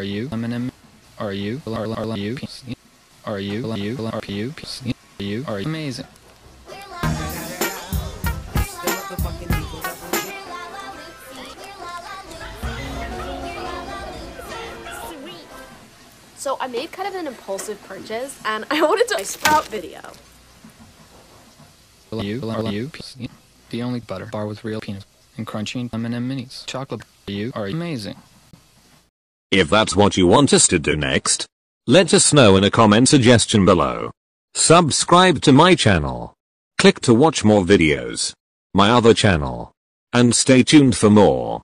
Are you Eminem? Are you are are you are you you are you you are amazing? So I made kind of an impulsive purchase and I wanted to a sprout video. You are you the only butter bar with real peanuts and crunchy M&M minis. Chocolate. You are amazing. If that's what you want us to do next, let us know in a comment suggestion below. Subscribe to my channel. Click to watch more videos. My other channel. And stay tuned for more.